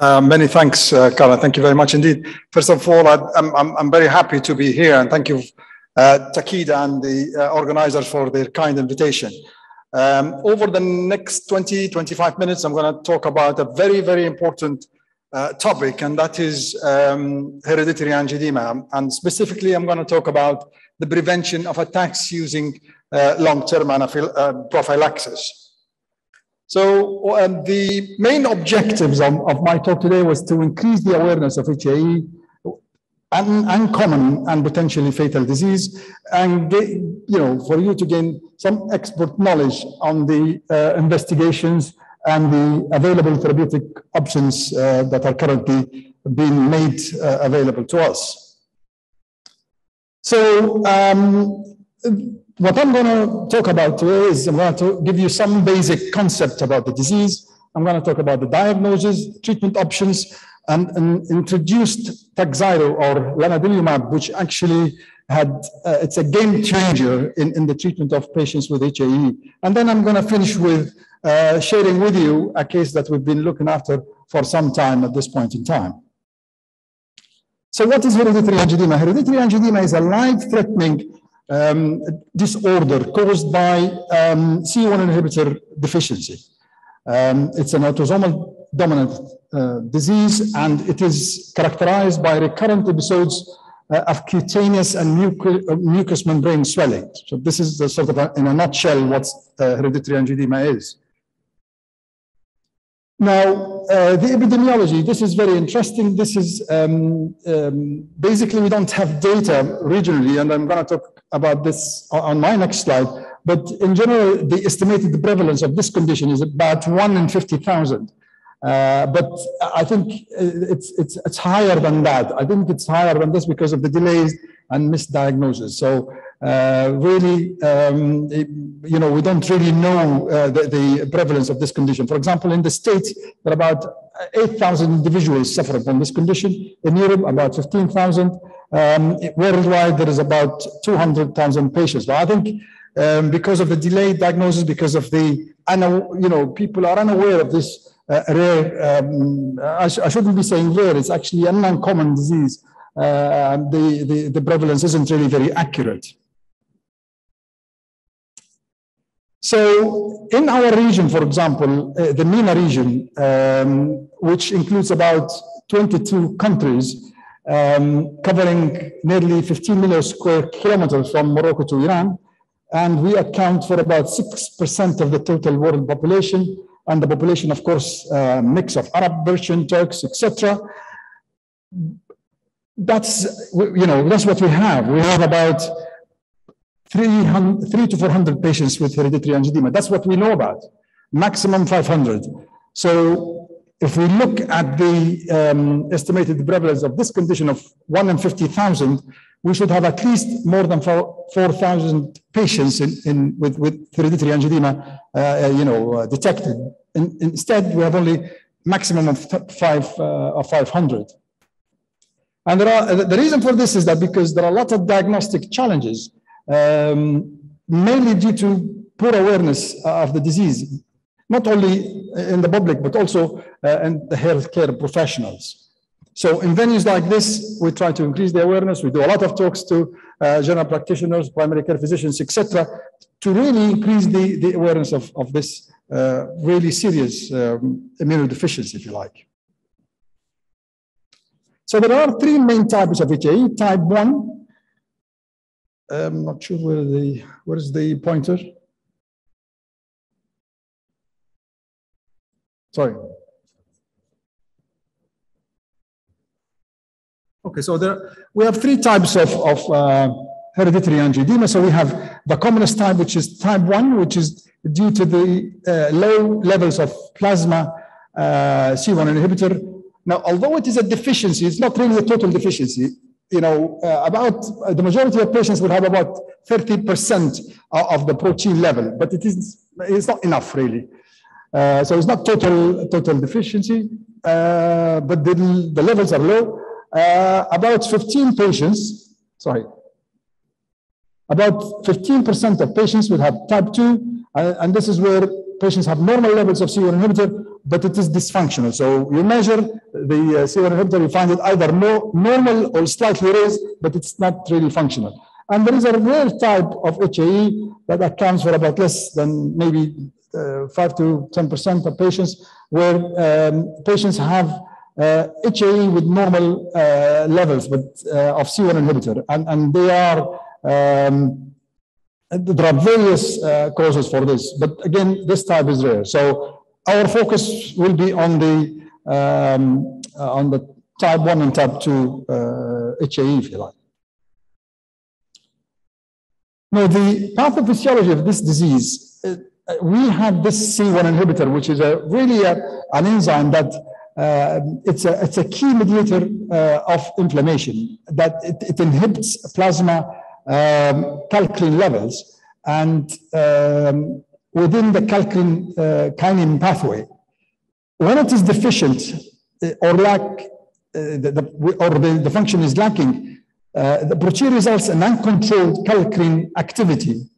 Uh, many thanks, uh, Carla. Thank you very much indeed. First of all, I, am I'm, I'm very happy to be here and thank you, uh, Takeda and the uh, organizers for their kind invitation. Um, over the next 20, 25 minutes, I'm going to talk about a very, very important uh, topic, and that is um, hereditary angioedema. And specifically, I'm going to talk about the prevention of attacks using uh, long-term prophylaxis. So um, the main objectives of, of, my talk today was to increase the awareness of HAE, an uncommon and potentially fatal disease, and get, you know for you to gain some expert knowledge on the uh, investigations and the available therapeutic options uh, that are currently being made uh, available to us. So um, what I'm going to talk about today is I'm going to give you some basic concept about the disease. I'm going to talk about the diagnosis, treatment options, and, introduced Takhzyro or lanadelumab, which actually had, uh, it's a game changer in, in the treatment of patients with HAE. And then I'm going to finish with uh, sharing with you a case that we've been looking after for some time at this point in time. So what is hereditary angioedema? Hereditary angioedema is a life-threatening um, disorder caused by um, C1 inhibitor deficiency. Um, it's an autosomal dominant uh, disease and it is characterized by recurrent episodes uh, of cutaneous and mucous, uh, mucous membrane swelling. So this is the sort of a, in a nutshell what uh, hereditary angioedema is. Now, uh, the epidemiology, this is very interesting. This is um, um, basically, we don't have data regionally, and I'm going to talk about this on my next slide. But in general, the estimated prevalence of this condition is about 1 in 50,000. Uh, but I think it's, it's, it's higher than that. I think it's higher than this because of the delays and misdiagnosis. So uh, really, um, it, you know, we don't really know uh, the, the, prevalence of this condition. For example, in the States, there are about 8,000 individuals suffering from this condition. In Europe, about 15,000. Um, worldwide, there is about 200,000 patients. But I think um, because of the delayed diagnosis, because of the, you know, people are unaware of this uh, rare, um, I, sh I, shouldn't be saying rare, it's actually an uncommon disease. Uh, the, the, the prevalence isn't really very accurate. So in our region, for example, uh, the MENA region, um, which includes about 22 countries, um, covering nearly 15 million square kilometers from Morocco to Iran, and we account for about 6% of the total world population, and the population, of course, uh, mix of Arab, Persian, Turks, etc. That's, you know, that's what we have. We have about 300, 3 to 400 patients with hereditary angioedema. That's what we know about, maximum 500. So if we look at the um, estimated prevalence of this condition of 1 in 50,000, we should have at least more than 4,000 patients in, in, with, with hereditary angioedema uh, you know, uh, detected. In, instead, we have only maximum of, five, uh, of 500. And there are, the reason for this is that because there are a lot of diagnostic challenges um, mainly due to poor awareness of the disease, not only in the public, but also uh, in the healthcare professionals. So in venues like this, we try to increase the awareness. We do a lot of talks to uh, general practitioners, primary care physicians, etc., to really increase the, the awareness of, of this uh, really serious um, immunodeficiency, if you like. So there are three main types of HAE. Type 1, I'm not sure where the where is the pointer. Sorry. Okay, so there we have three types of, of uh, hereditary angioedema. So we have the commonest type, which is type 1, which is due to the uh, low levels of plasma uh, C1 inhibitor. Now, although it is a deficiency, it's not really a total deficiency you know, uh, about uh, the majority of patients will have about 30% of the protein level, but it is it's not enough really. Uh, so it's not total total deficiency, uh, but the, the levels are low. Uh, about 15 patients, sorry, about 15% of patients will have type 2, and this is where patients have normal levels of C1 inhibitor, but it is dysfunctional. So you measure the uh, C1 inhibitor, you find it either no, normal or slightly raised, but it's not really functional. And there is a rare type of HAE that accounts for about less than maybe uh, 5 to 10% of patients, where um, patients have uh, HAE with normal uh, levels but, uh, of C1 inhibitor, and, and they are um, there are various uh, causes for this, but again, this type is rare. So our focus will be on the um, uh, on the type one and type two uh, HAE, if you like. Now, the pathophysiology of this disease, uh, we have this C1 inhibitor, which is a really a, an enzyme that uh, it's a it's a key mediator uh, of inflammation that it, it inhibits plasma um, kallikrein levels. And um, within the kallikrein uh, kinin pathway, when it is deficient uh, or lack, uh, the, the, or the, the function is lacking, uh, the protein results in uncontrolled kallikrein activity,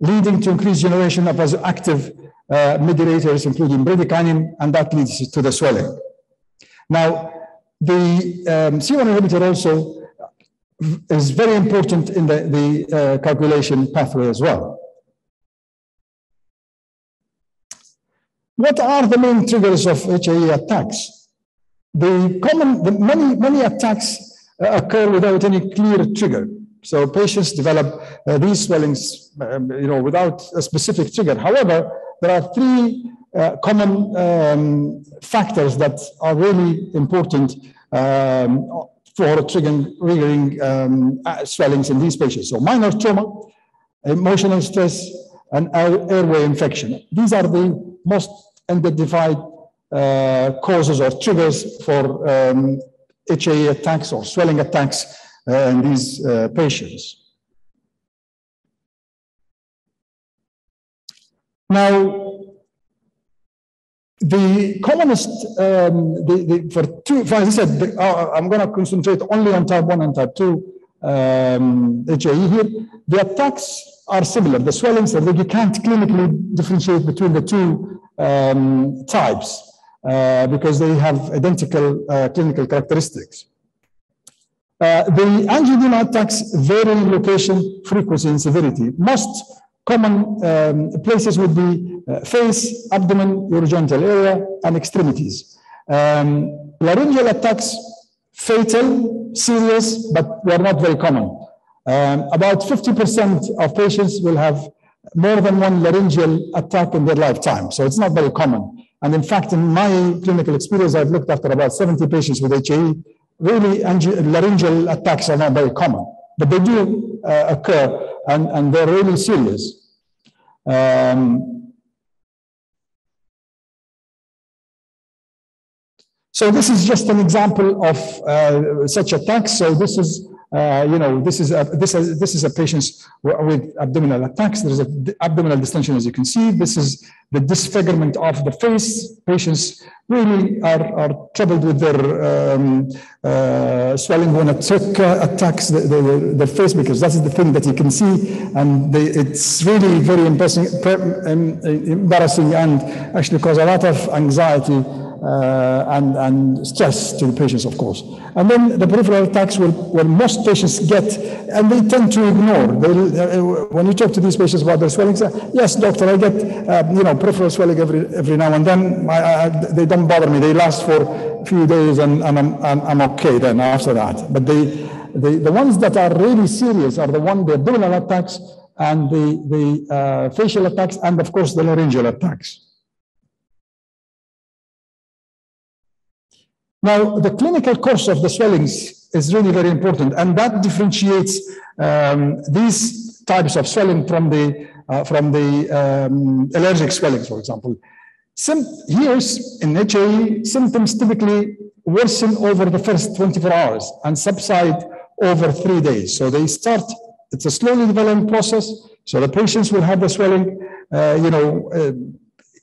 leading to increased generation of active uh, mediators, including bradykinin, and that leads to the swelling. Now, the um, C1 inhibitor also is very important in the, the uh, coagulation pathway as well. What are the main triggers of HAE attacks? The common, the many, many attacks uh, occur without any clear trigger. So patients develop uh, these swellings, um, you know, without a specific trigger. However, there are three uh, common um, factors that are really important um, for triggering, triggering um, uh, swellings in these patients. So minor trauma, emotional stress, and airway infection. These are the most identified uh, causes or triggers for um, HAE attacks or swelling attacks uh, in these uh, patients. Now, the commonest, um, the, the, for two, for, as I said, the, uh, I'm going to concentrate only on type 1 and type 2 um, HAE here. The attacks are similar. The swellings, that you can't clinically differentiate between the two um, types uh, because they have identical uh, clinical characteristics. Uh, the angioedema attacks vary in location, frequency, and severity. Most Common um, places would be uh, face, abdomen, urogenital area, and extremities. Um, laryngeal attacks, fatal, serious, but they are not very common. Um, about 50% of patients will have more than one laryngeal attack in their lifetime. So it's not very common. And in fact, in my clinical experience, I've looked after about 70 patients with HAE. Really, laryngeal attacks are not very common, but they do uh, occur and, and they're really serious. Um, so this is just an example of uh, such attacks. So this is uh, you know, this is a, this is this is a patient with abdominal attacks. There is an abdominal distension, as you can see. This is the disfigurement of the face. Patients really are, are troubled with their um, uh, swelling when uh, attacks the, the, the, face because that's the thing that you can see, and they, it's really very embarrassing, embarrassing and actually cause a lot of anxiety and, and stress to the patients, of course. And then the peripheral attacks will, will most patients get, and they tend to ignore. They, uh, when you talk to these patients about their swelling, say, yes, doctor, I get uh, you know peripheral swelling every every now and then. I, I, they don't bother me. They last for a few days, and, and I'm, I'm, I'm okay then after that. But they, the, the ones that are really serious are the one the abdominal attacks and the the uh, facial attacks, and of course the laryngeal attacks. Now, the clinical course of the swellings is really very important, and that differentiates um, these types of swelling from the uh, from the um, allergic swellings, for example. Sim here in HAE, symptoms typically worsen over the first 24 hours and subside over three days. So they start, it's a slowly developing process. So the patients will have the swelling, uh, you know, uh,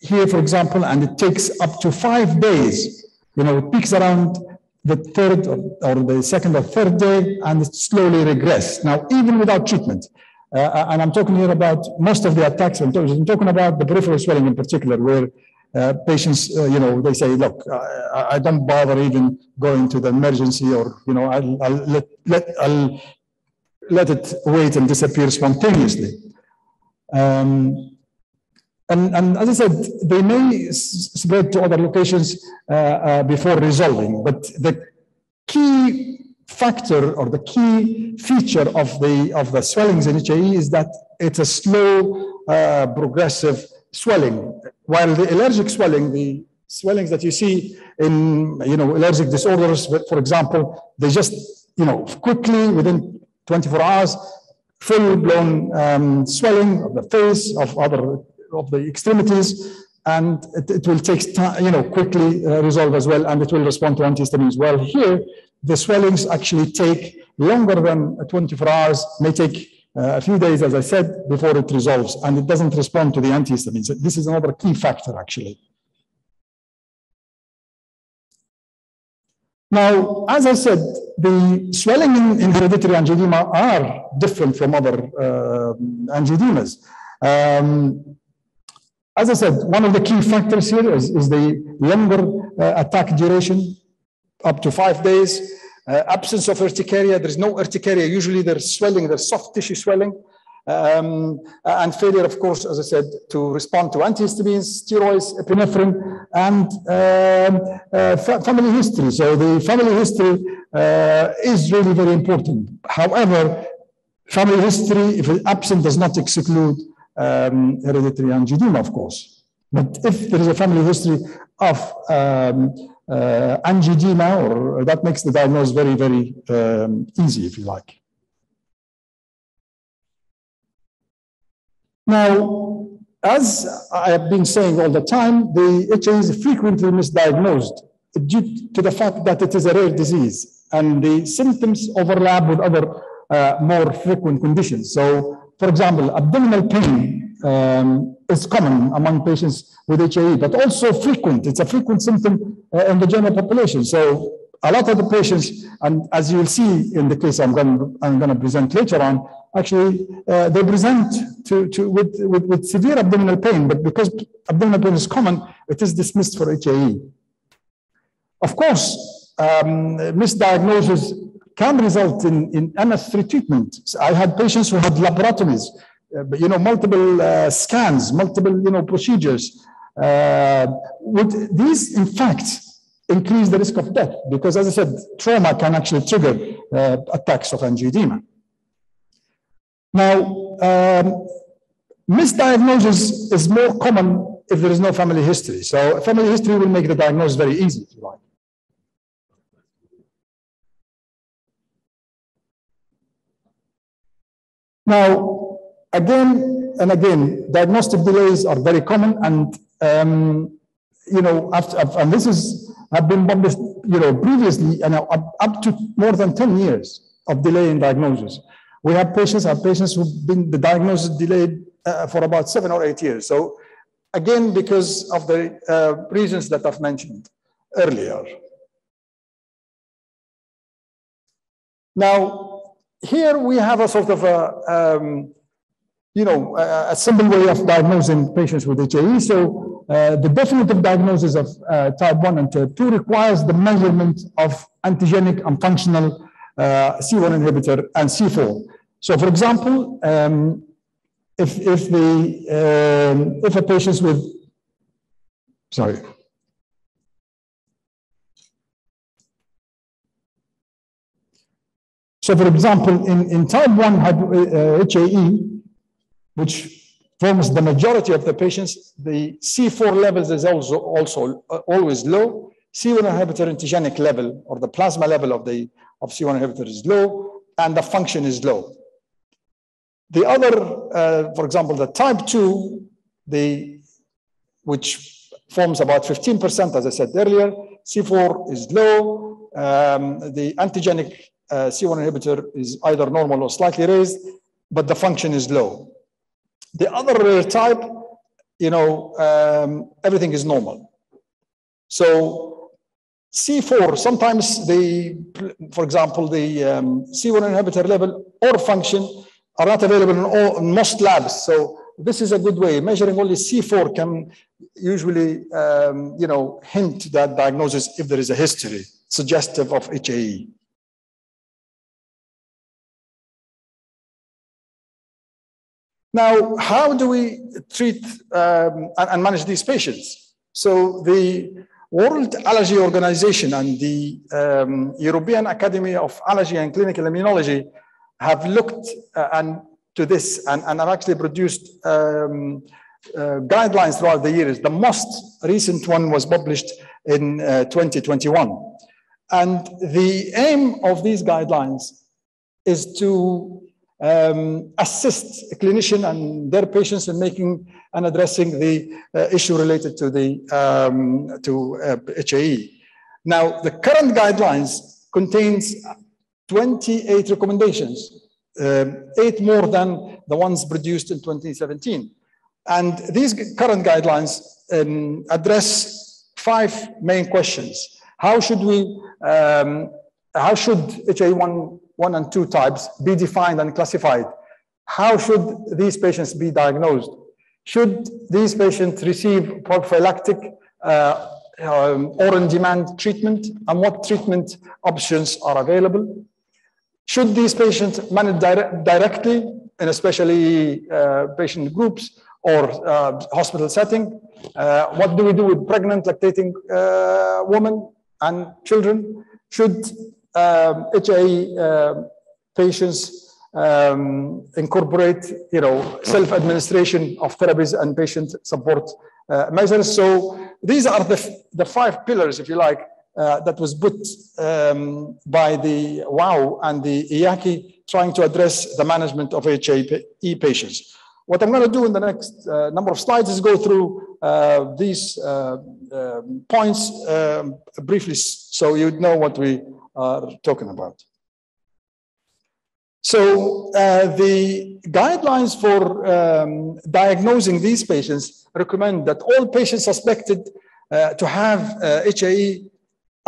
here, for example, and it takes up to five days you know, it peaks around the third or, or the second or third day and slowly regress. Now, even without treatment, uh, and I'm talking here about most of the attacks, I'm talking, about the peripheral swelling in particular, where uh, patients, uh, you know, they say, look, I, I, don't bother even going to the emergency or, you know, I'll, I'll let, let, I'll let it wait and disappear spontaneously. Um, and, and, as I said, they may spread to other locations uh, uh, before resolving, but the key factor or the key feature of the of the swellings in HAE is that it's a slow uh, progressive swelling. While the allergic swelling, the swellings that you see in you know allergic disorders, for example, they just you know quickly within 24 hours, full blown um, swelling of the face of other of the extremities. And it, it will take time, you know, quickly uh, resolve as well, and it will respond to antihistamines. Well, here the swellings actually take longer than 24 hours, may take uh, a few days, as I said, before it resolves, and it doesn't respond to the antihistamines. This is another key factor, actually. Now, as I said, the swelling in, in hereditary angioedema are different from other uh, angioedemas. Um, as I said, one of the key factors here is, is the longer uh, attack duration up to five days. Uh, absence of urticaria, there's no urticaria. Usually there's swelling, there's soft tissue swelling. Um, and failure, of course, as I said, to respond to antihistamines, steroids, epinephrine, and um, uh, fa family history. So the family history uh, is really very important. However, family history, if absent, does not exclude um, hereditary angioedema, of course. But if there is a family history of um, uh, angioedema, or that makes the diagnosis very, very um, easy, if you like. Now, as I have been saying all the time, the HAE is frequently misdiagnosed due to the fact that it is a rare disease and the symptoms overlap with other uh, more frequent conditions. So, for example, abdominal pain um, is common among patients with HAE, but also frequent. It's a frequent symptom uh, in the general population. So a lot of the patients, and as you'll see in the case I'm going, I'm going to present later on, actually uh, they present to, to, with, with, with severe abdominal pain, but because abdominal pain is common, it is dismissed for HAE. Of course, um, misdiagnosis can result in, in MS3 treatment. I had patients who had laparotomies, uh, you know, multiple uh, scans, multiple, you know, procedures. Uh, would these, in fact, increase the risk of death? Because, as I said, trauma can actually trigger uh, attacks of angioedema. Now, um, misdiagnosis is more common if there is no family history. So, family history will make the diagnosis very easy, if you like. Now, again and again, diagnostic delays are very common, and um, you know, after, and this is have been published, you know, previously, and up, up to more than 10 years of delay in diagnosis. We have patients, have patients who've been the diagnosis delayed uh, for about seven or eight years. So again, because of the uh, reasons that I've mentioned earlier. Now, here we have a sort of a, um, you know, a, a, simple way of diagnosing patients with HAE. So uh, the definitive diagnosis of uh, type 1 and type 2 requires the measurement of antigenic and functional uh, C1 inhibitor and C4. So for example, um, if, if, the, um, if a patient with, sorry, So for example, in, in type 1 uh, HAE, which forms the majority of the patients, the C4 levels is also, also uh, always low. C1 inhibitor antigenic level or the plasma level of the of C1 inhibitor is low and the function is low. The other, uh, for example, the type 2, the, which forms about 15%, as I said earlier, C4 is low. Um, the antigenic uh, C1 inhibitor is either normal or slightly raised, but the function is low. The other rare type, you know, um, everything is normal. So C4, sometimes the, for example, the um, C1 inhibitor level or function are not available in, all, in most labs. So this is a good way. Measuring only C4 can usually, um, you know, hint that diagnosis if there is a history suggestive of HAE. Now, how do we treat um, and, manage these patients? So the World Allergy Organization and the um, European Academy of Allergy and Clinical Immunology have looked uh, and to this and, and have actually produced um, uh, guidelines throughout the years. The most recent one was published in uh, 2021. And the aim of these guidelines is to um, assist a clinician and their patients in making and addressing the uh, issue related to the um, to uh, HAE. Now, the current guidelines contains 28 recommendations, um, eight more than the ones produced in 2017. And these current guidelines um, address five main questions. How should we, um, how should HAE1 one and two types be defined and classified. How should these patients be diagnosed? Should these patients receive prophylactic uh, um, or on-demand treatment and what treatment options are available? Should these patients manage dire directly in especially uh, patient groups or uh, hospital setting? Uh, what do we do with pregnant lactating uh, women and children? Should um, uh, patients um, incorporate, you know, self-administration of therapies and patient support uh, measures. So these are the, the five pillars, if you like, uh, that was put um, by the WAO and the EAACI trying to address the management of HAE patients. What I'm going to do in the next uh, number of slides is go through uh, these uh, um, points um, briefly so you know what we are talking about. So uh, the guidelines for um, diagnosing these patients recommend that all patients suspected uh, to have uh, HAE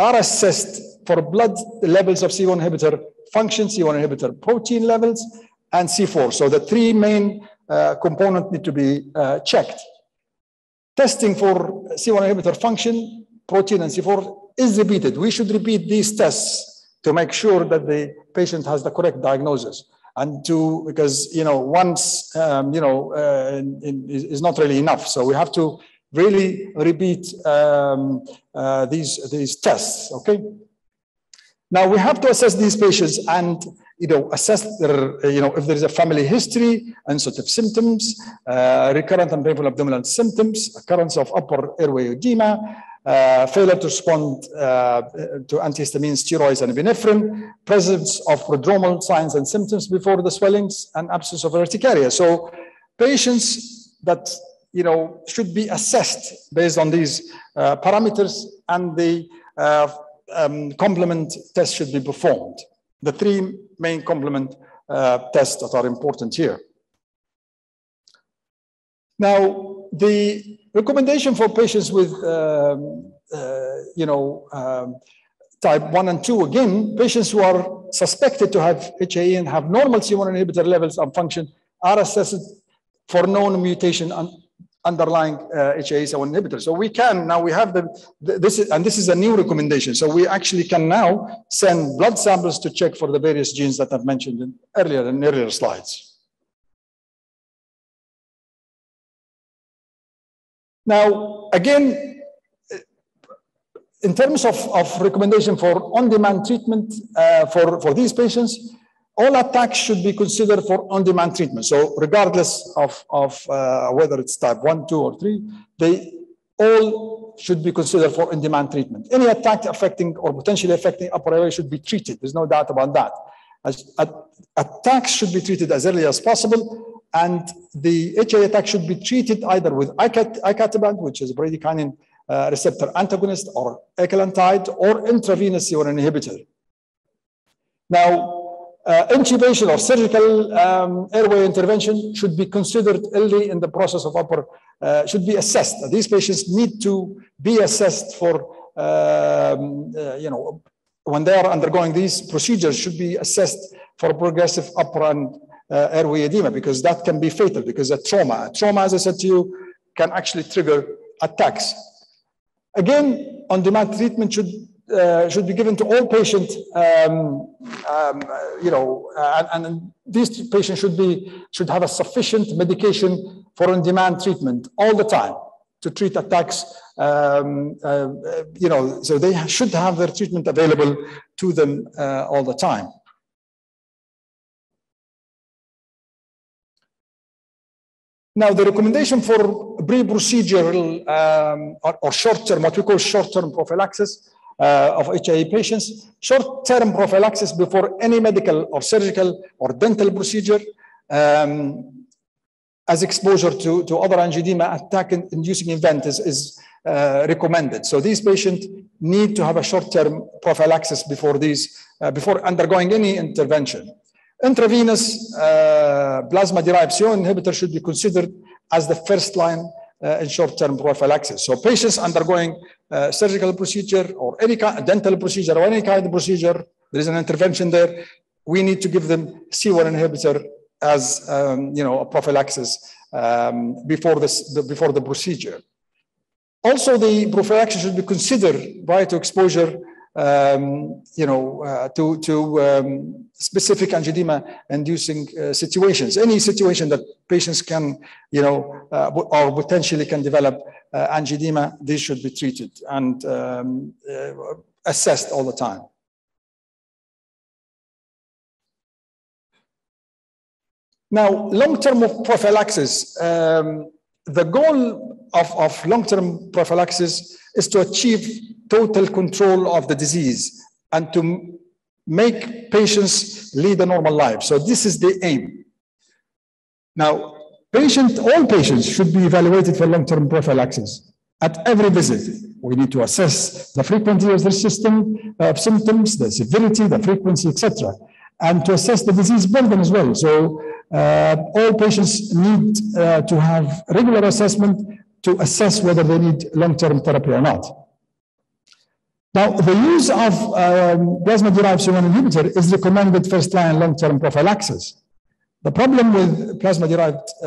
are assessed for blood levels of C1 inhibitor function, C1 inhibitor protein levels, and C4. So the three main uh, components need to be uh, checked. Testing for C1 inhibitor function, protein, and C4 is repeated. We should repeat these tests to make sure that the patient has the correct diagnosis. And to, because, you know, once, um, you know, uh, is not really enough. So we have to really repeat um, uh, these, these tests, okay? Now we have to assess these patients and you know, assess their, you know, if there is a family history, and sort of symptoms, uh, recurrent and painful abdominal symptoms, occurrence of upper airway edema, uh, failure to respond uh, to antihistamine, steroids, and epinephrine, presence of prodromal signs and symptoms before the swellings, and absence of urticaria. So patients that you know should be assessed based on these uh, parameters, and the uh, um, complement test should be performed. The three main complement uh, tests that are important here. Now, the recommendation for patients with, um, uh, you know, um, type 1 and 2, again, patients who are suspected to have HAE and have normal C1 inhibitor levels and function are assessed for known mutation underlying uh, HAE1 inhibitor. So we can now we have the, this is and this is a new recommendation. So we actually can now send blood samples to check for the various genes that I've mentioned in earlier in earlier slides. Now, again, in terms of, of recommendation for on-demand treatment uh, for, for these patients, all attacks should be considered for on-demand treatment. So regardless of, of uh, whether it's type 1, 2, or 3, they all should be considered for on-demand treatment. Any attack affecting or potentially affecting upper airway should be treated. There's no doubt about that. As, attacks should be treated as early as possible and the HA attack should be treated either with icatibant, which is a bradykinin uh, receptor antagonist, or ecallantide, or intravenous C1 inhibitor. Now, uh, intubation or surgical um, airway intervention should be considered early in the process of upper, uh, should be assessed. These patients need to be assessed for, um, uh, you know, when they are undergoing these procedures should be assessed for progressive upper and uh, airway edema because that can be fatal because a trauma, trauma, as I said to you, can actually trigger attacks. Again, on-demand treatment should uh, should be given to all patients, um, um, you know, uh, and, and, these patients should be should have a sufficient medication for on-demand treatment all the time to treat attacks. Um, uh, you know, so they should have their treatment available to them uh, all the time. Now, the recommendation for pre-procedural um, or, or short-term, what we call short-term prophylaxis, uh, of HAE patients, short-term prophylaxis before any medical or surgical or dental procedure um, as exposure to, to other angioedema attack-inducing event is, is uh, recommended. So these patients need to have a short-term prophylaxis before these, uh, before undergoing any intervention. Intravenous uh, plasma-derived C1 inhibitor should be considered as the first line uh, in short-term prophylaxis. So patients undergoing uh, surgical procedure or any kind dental procedure or any kind of procedure, there is an intervention there. We need to give them C1 inhibitor as um, you know a prophylaxis um, before this the, before the procedure. Also, the prophylaxis should be considered prior to exposure um, you know, uh, to, to um, specific angioedema inducing uh, situations. Any situation that patients can, you know, uh, or potentially can develop uh, angioedema, these should be treated and um, uh, assessed all the time. Now, long-term prophylaxis, um, the goal of, of long-term prophylaxis is to achieve total control of the disease and to make patients lead a normal life. So this is the aim. Now, patient, all patients should be evaluated for long-term prophylaxis at every visit. We need to assess the frequency of the system of symptoms, the severity, the frequency, etc., and to assess the disease burden as well. So uh, all patients need uh, to have regular assessment to assess whether they need long-term therapy or not. Now, the use of um, plasma-derived C1 inhibitor is recommended first-line long-term prophylaxis. The problem with plasma-derived uh,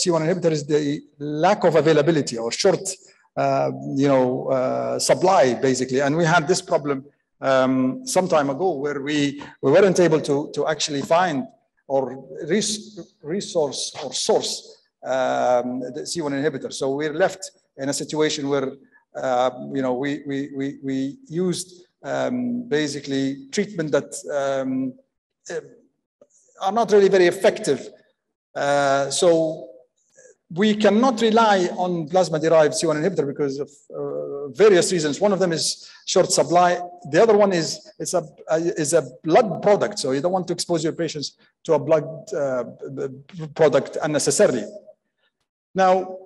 C1 inhibitor is the lack of availability or short, uh, you know, uh, supply, basically. And we had this problem um, some time ago where we, we weren't able to, to actually find or res resource or source um, the C1 inhibitor. So we're left in a situation where you know, we, we, we, we used um, basically treatment that um, uh, are not really very effective. Uh, so we cannot rely on plasma-derived C1 inhibitor because of uh, various reasons. One of them is short supply. The other one is it's a, is a blood product. So you don't want to expose your patients to a blood uh, product unnecessarily. Now,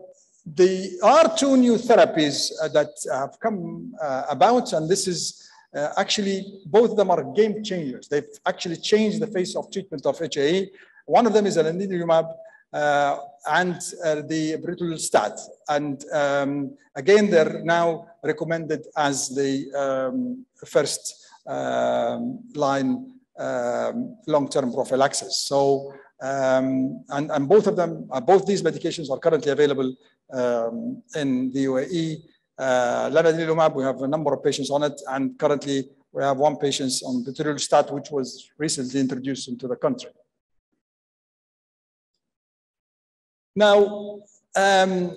there are two new therapies uh, that have come uh, about, and this is uh, actually, both of them are game changers. They've actually changed the face of treatment of HAE. One of them is lanadelumab uh, and uh, the berotralstat. And um, again, they're now recommended as the um, first um, line um, long-term prophylaxis. So um, and, and, both of them, uh, both these medications are currently available um, in the UAE. Uh, Lanadelumab, we have a number of patients on it, and currently we have one patient on Berotralstat, which was recently introduced into the country. Now, um,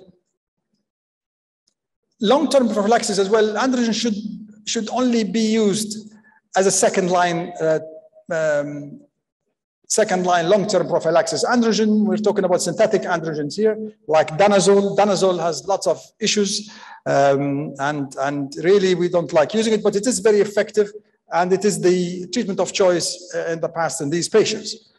long-term prophylaxis as well, androgen should, should only be used as a second line uh, um, second line long-term prophylaxis. Androgen, we're talking about synthetic androgens here, like danazol. Danazol has lots of issues, um, and, and really we don't like using it, but it is very effective, and it is the treatment of choice uh, in the past in these patients.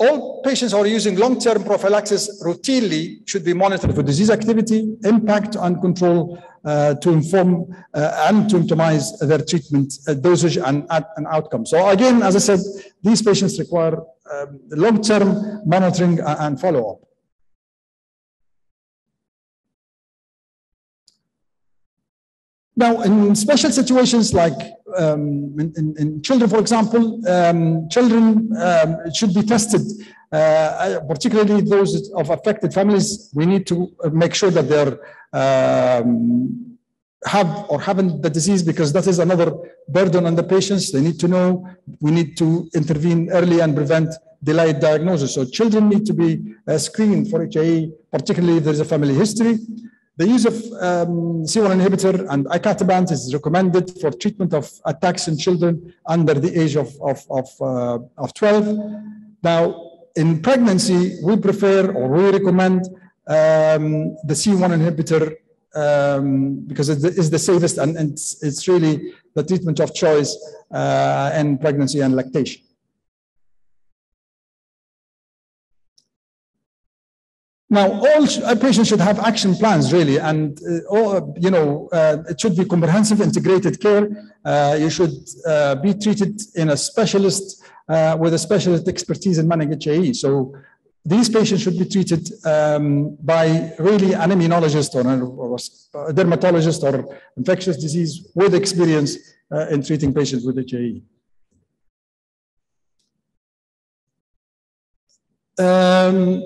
All patients who are using long-term prophylaxis routinely should be monitored for disease activity, impact, and control uh, to inform uh, and to optimize their treatment uh, dosage and, and outcome. So again, as I said, these patients require um, long-term monitoring and follow-up. Now, in special situations like um, in, in, in, children, for example, um, children um, should be tested, uh, particularly those of affected families. We need to make sure that they're um, have or haven't the disease because that is another burden on the patients. They need to know. We need to intervene early and prevent delayed diagnosis. So children need to be uh, screened for HAE, particularly if there is a family history. The use of um, C1 inhibitor and icatibant is recommended for treatment of attacks in children under the age of, of, of, uh, of 12. Now, in pregnancy, we prefer or we recommend um, the C1 inhibitor um, because it is the safest and, and it's, it's, really the treatment of choice uh, in pregnancy and lactation. Now, all patients should have action plans, really, and uh, all, you know uh, it should be comprehensive, integrated care. Uh, you should uh, be treated in a specialist uh, with a specialist expertise in managing HAE. So, these patients should be treated um, by really an immunologist or a, or a, dermatologist or infectious disease with experience uh, in treating patients with HAE. Um,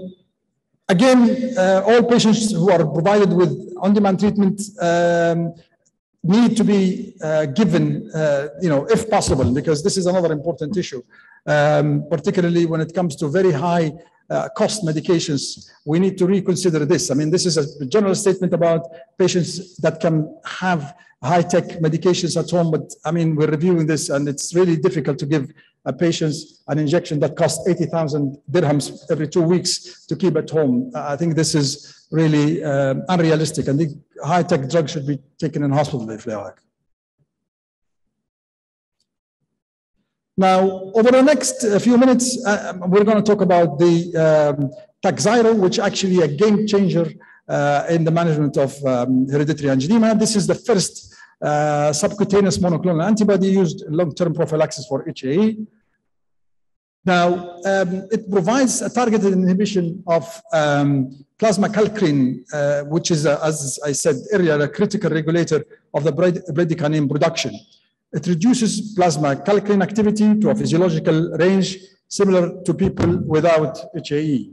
Again, uh, all patients who are provided with on-demand treatment um, need to be uh, given, uh, you know, if possible, because this is another important issue, um, particularly when it comes to very high uh, cost medications. We need to reconsider this. I mean, this is a general statement about patients that can have high-tech medications at home, but I mean, we're reviewing this and it's really difficult to give a patient an injection that costs 80,000 dirhams every two weeks to keep at home. I think this is really uh, unrealistic. I think high-tech drugs should be taken in hospital if they are. Now, over the next uh, few minutes, uh, we're going to talk about the um, Takhzyro, which actually a game changer uh, in the management of um, hereditary angioedema. This is the first uh, subcutaneous monoclonal antibody used in long-term prophylaxis for HAE. Now, um, it provides a targeted inhibition of um, plasma kallikrein, uh, which is, as I said earlier, a critical regulator of the bradykinin production. It reduces plasma kallikrein activity to a physiological range similar to people without HAE.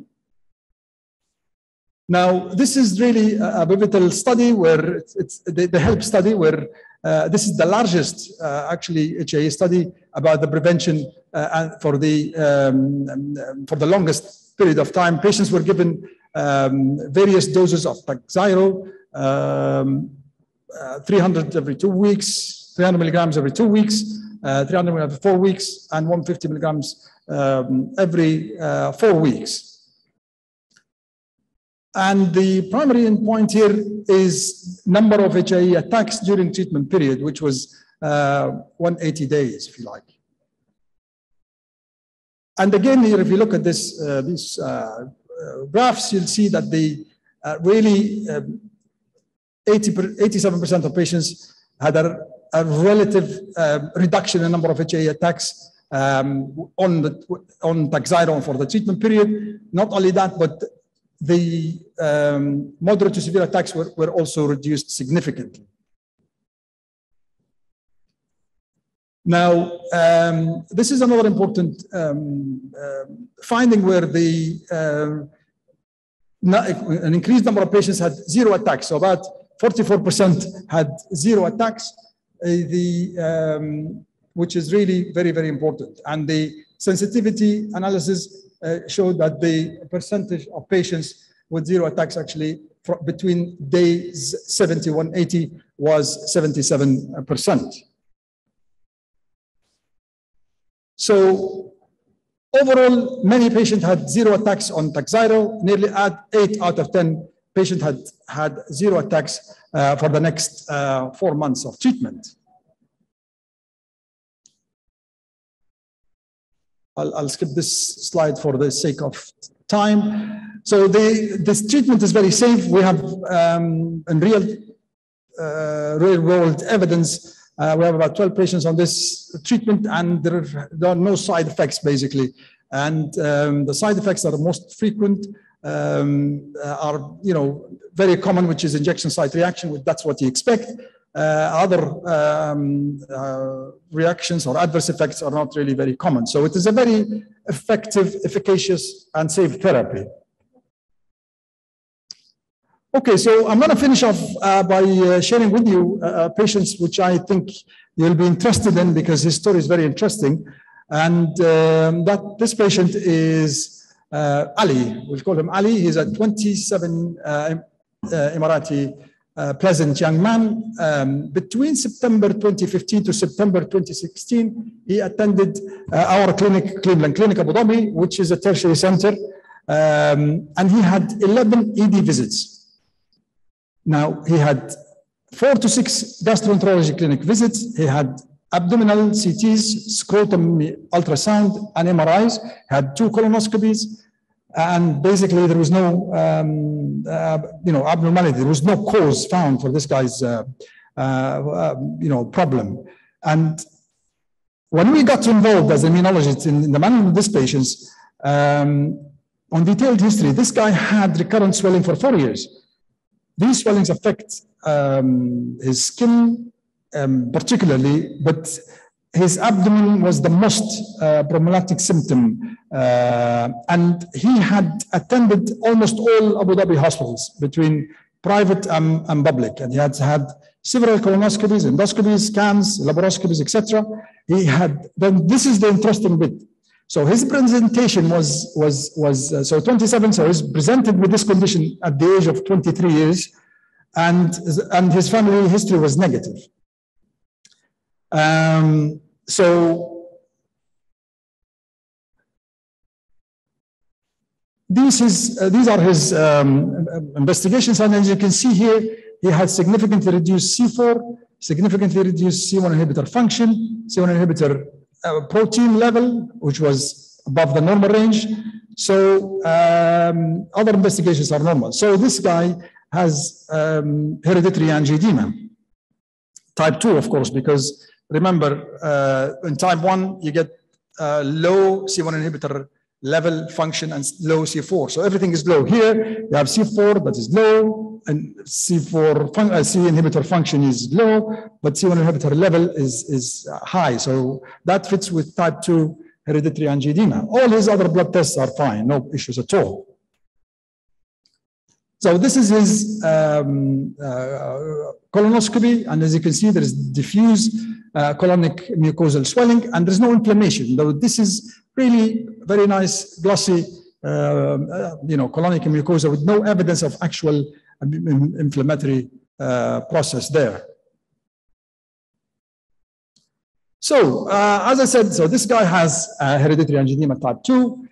Now, this is really a pivotal study where it's, it's the, the, HELP study where uh, this is the largest uh, actually HAE study about the prevention uh, for the um, um, for the longest period of time. Patients were given um, various doses of Takhzyro, um, uh, 300 every two weeks, 300 milligrams every two weeks, uh, 300 milligrams every four weeks, and 150 milligrams um, every uh, four weeks. And the primary endpoint here is number of HAE attacks during treatment period, which was uh, 180 days, if you like. And again, here, if you look at this, uh, these uh, uh graphs, you'll see that the uh, really 80 um, 87% of patients had a, a relative uh, reduction in the number of HAE attacks um, on the on Takhzyro for the treatment period. Not only that, but the um, moderate to severe attacks were, were also reduced significantly. Now, um, this is another important um, uh, finding where the uh, an increased number of patients had zero attacks. So about 44% had zero attacks, the, um, which is really very, very important. And the sensitivity analysis uh, showed that the percentage of patients with zero attacks actually between days 70 180 was 77%. So overall, many patients had zero attacks on Takhzyro. Nearly eight out of 10 patients had, had zero attacks uh, for the next uh, four months of treatment. I'll, I'll skip this slide for the sake of time. So the, this treatment is very safe. We have um, in real, uh, real world evidence, uh, we have about 12 patients on this treatment and there are, there are no side effects basically. And um, the side effects that are most frequent um, are, you know, very common, which is injection site reaction. That's what you expect. uh, other um, uh, reactions or adverse effects are not really very common. So it is a very effective, efficacious, and safe therapy. Okay, so I'm going to finish off uh, by uh, sharing with you uh, patients which I think you'll be interested in because his story is very interesting. And um, that this patient is uh, Ali. We'll call him Ali. He's a 27 uh, Emirati uh, pleasant young man. Um, between September 2015 to September 2016, he attended uh, our clinic, Cleveland Clinic Abu Dhabi, which is a tertiary center. Um, and he had 11 ED visits. Now, he had four to six gastroenterology clinic visits. He had abdominal CTs, scrotum ultrasound, and MRIs, had two colonoscopies, and basically there was no, um, uh, you know, abnormality. There was no cause found for this guy's, uh, uh, you know, problem. And when we got involved as immunologists in, in the management of these patients, um, on detailed history, this guy had recurrent swelling for four years. These swellings affect um, his skin um, particularly, but his abdomen was the most uh, problematic symptom. Uh, and he had attended almost all Abu Dhabi hospitals between private and, and public. And he had had several colonoscopies, endoscopies, scans, laparoscopies, etc. He had, then this is the interesting bit. So his presentation was, was, was uh, so 27, so he's presented with this condition at the age of 23 years, and, and his family history was negative. Um, so this is, uh, these are his um, investigations, and as you can see here, he had significantly reduced C4, significantly reduced C1 inhibitor function, C1 inhibitor uh, protein level, which was above the normal range. So um, other investigations are normal. So this guy has um, hereditary angioedema. Type 2, of course, because remember, uh, in type 1, you get uh, low C1 inhibitor level function and low C4. So everything is low. Here, you have C4 that is low, and C4 uh, C inhibitor function is low, but C1 inhibitor level is, is high. So that fits with type 2 hereditary angioedema. All his other blood tests are fine, no issues at all. So this is his um, uh, colonoscopy, and as you can see, there is diffuse uh, colonic mucosal swelling, and there's no inflammation. Though this is really very nice, glossy, uh, uh you know, colonic mucosa with no evidence of actual inflammatory uh, process there. So, uh, as I said, so this guy has hereditary angioedema type 2.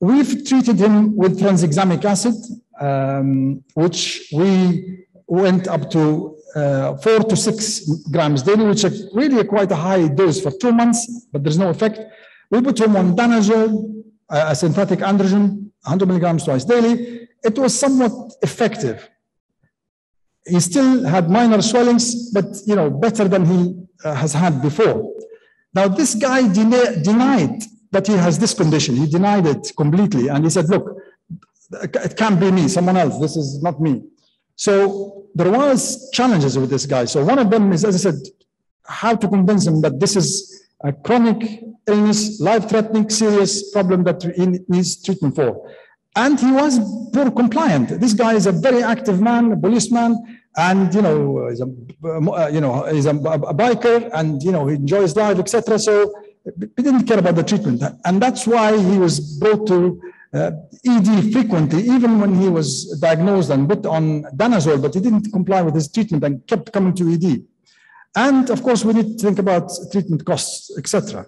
We've treated him with tranexamic acid, um, which we went up to uh, four to six grams daily, which is really quite a high dose for two months, but there's no effect. We put him on danazol, a synthetic androgen, 100 milligrams twice daily. It was somewhat effective. He still had minor swellings, but you know better than he uh, has had before. Now this guy denied that he has this condition. He denied it completely, and he said, "Look, it can't be me, someone else. This is not me. So there was challenges with this guy. So one of them is, as I said, how to convince him that this is a chronic illness, life-threatening, serious problem that he needs treatment for. And he was poor compliant. This guy is a very active man, a policeman, and you know, he's a, uh, you know, he's a, a biker, and you know, he enjoys life, etc. So he didn't care about the treatment, and that's why he was brought to uh, ED frequently, even when he was diagnosed and put on danazol, but he didn't comply with his treatment and kept coming to ED. And of course, we need to think about treatment costs, etc.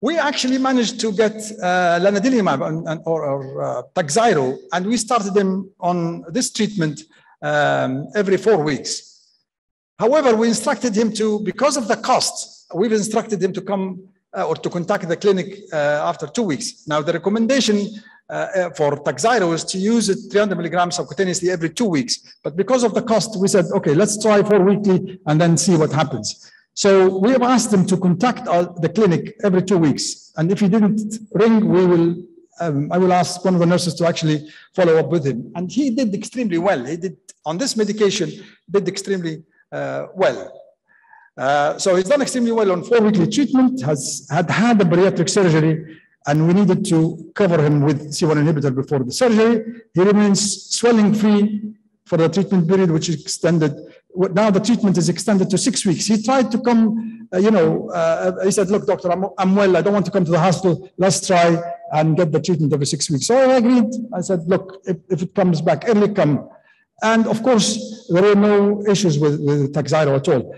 We actually managed to get uh, lanadelumab or, or uh, and we started him on this treatment um, every four weeks. However, we instructed him to, because of the cost, we've instructed him to come or to contact the clinic uh, after two weeks. Now, the recommendation uh, for Takhzyro is to use it 300 milligrams subcutaneously every two weeks. But because of the cost, we said, okay, let's try four weekly and then see what happens. So we have asked him to contact the clinic every two weeks. And if he didn't ring, we will um, I will ask one of the nurses to actually follow up with him. And he did extremely well. He did, on this medication, did extremely uh, well. Uh, so he's done extremely well on four weekly treatment, has had had a bariatric surgery, and we needed to cover him with C1 inhibitor before the surgery. He remains swelling free for the treatment period, which is extended. Now the treatment is extended to six weeks. He tried to come, uh, you know, uh, he said, look, doctor, I'm, I'm well. I don't want to come to the hospital. Let's try and get the treatment every six weeks. So I agreed. I said, look, if, if it comes back early, come. And of course, there were no issues with, with Takhzyro at all.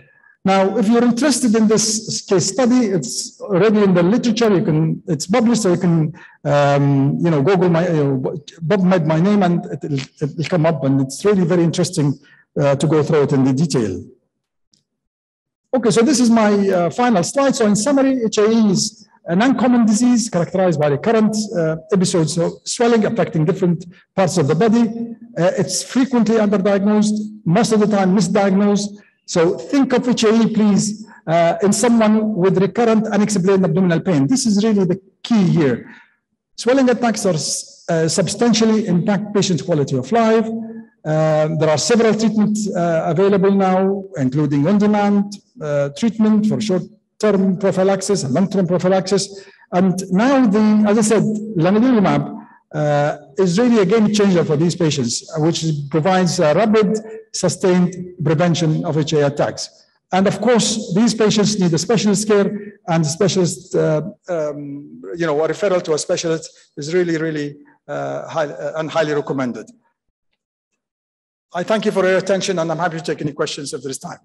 Now, if you're interested in this case study, it's already in the literature. You can, it's published, so you can, um, you know, Google my, you know, PubMed my name, and it'll, it'll, come up. And it's really very interesting uh, to go through it in the detail. Okay, so this is my uh, final slide. So in summary, HAE is an uncommon disease characterized by recurrent uh, episodes of swelling affecting different parts of the body. Uh, it's frequently underdiagnosed, most of the time misdiagnosed. So think of HAE, please, uh, in someone with recurrent unexplained abdominal pain. This is really the key here. Swelling attacks are uh, substantially impact patient quality of life. Uh, there are several treatments uh, available now, including on-demand uh, treatment for short-term prophylaxis and long-term prophylaxis. And now, the, as I said, lanadelumab uh, is really a game changer for these patients, uh, which provides rapid, sustained prevention of HA attacks. And of course, these patients need a specialist care and specialist, uh, um, you know, a referral to a specialist is really, really uh, high, uh, and highly recommended. I thank you for your attention and I'm happy to take any questions if there is time.